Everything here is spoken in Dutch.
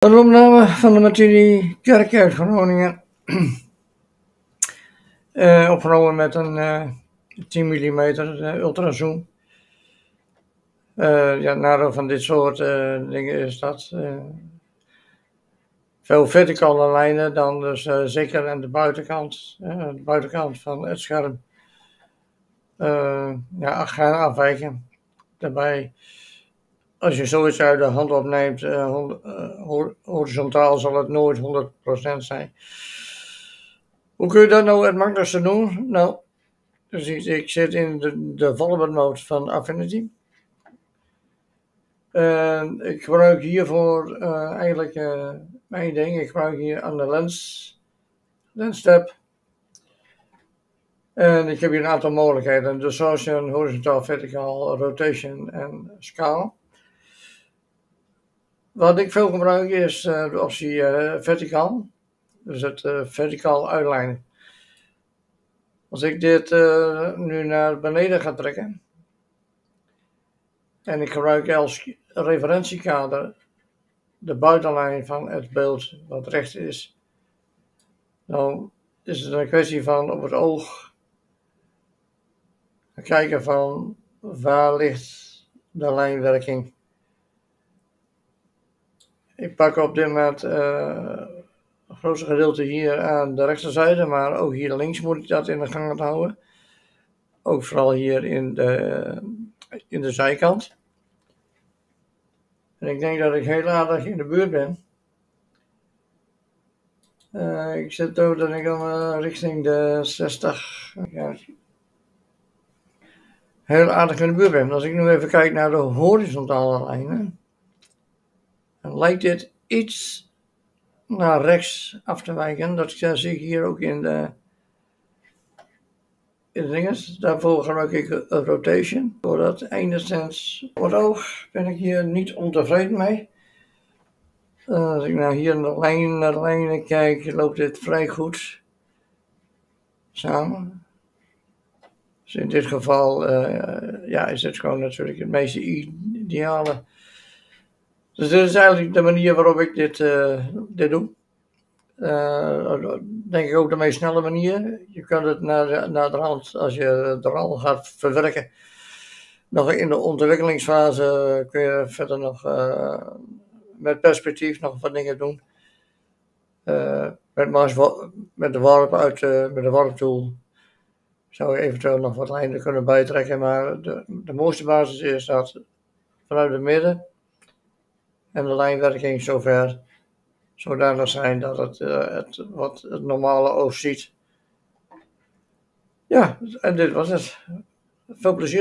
Een opname van de Martini Kerk uit Groningen. uh, opgenomen met een uh, 10 mm uh, ultrazoom. Uh, ja, het nadeel van dit soort uh, dingen is dat veel verticale lijnen dan dus zeker aan de buitenkant, de buitenkant van het scherm, ja, gaan afwijken. Daarbij als je zoiets uit de hand opneemt, uh, horizontaal zal het nooit 100% zijn. Hoe kun je dat nou het makkelijkste doen? Nou, dus ik, ik zit in de development mode van Affinity. En ik gebruik hiervoor uh, eigenlijk mijn ding. Ik gebruik hier aan de lens, lens tab. En ik heb hier een aantal mogelijkheden. Distortion, horizontaal, verticaal, rotation en scale. Wat ik veel gebruik is uh, de optie uh, verticaal. Dus het uh, verticaal uitlijnen. Als ik dit nu naar beneden ga trekken. En ik gebruik als referentiekader de buitenlijn van het beeld wat rechts is. Dan is het een kwestie van op het oog kijken van waar ligt de lijnwerking ik pak op dit moment uh, het grootste gedeelte hier aan de rechterzijde, maar ook hier links moet ik dat in de gang houden. Ook vooral hier in de, in de zijkant. En ik denk dat ik heel aardig in de buurt ben. Uh, ik zit ook dat ik dan uh, richting de 60. Ja, heel aardig in de buurt ben. Als ik nu even kijk naar de horizontale lijnen lijkt dit iets naar rechts af te wijken. Dat zie ik hier ook in de, in de. Daarvoor gebruik ik een rotation. Voor dat enigszins het oog ben ik hier niet ontevreden mee. Als ik nou hier naar de naar de lijnen kijk, loopt dit vrij goed samen. Dus in dit geval uh, ja, is het gewoon natuurlijk het meest ideale dus dit is eigenlijk de manier waarop ik dit, uh, dit doe. Uh, denk ik ook de meest snelle manier. Je kunt het naar, naar de hand, als je er al gaat verwerken, nog in de ontwikkelingsfase kun je verder nog uh, met perspectief nog wat dingen doen. met, met de warp uit, met de warptool zou je eventueel nog wat lijnen kunnen bijtrekken, maar de, de mooiste basis is dat vanuit het midden en de lijnwerking zover zodanig zijn dat het, uh, het wat het normale oog ziet. Ja, en dit was het. Veel plezier.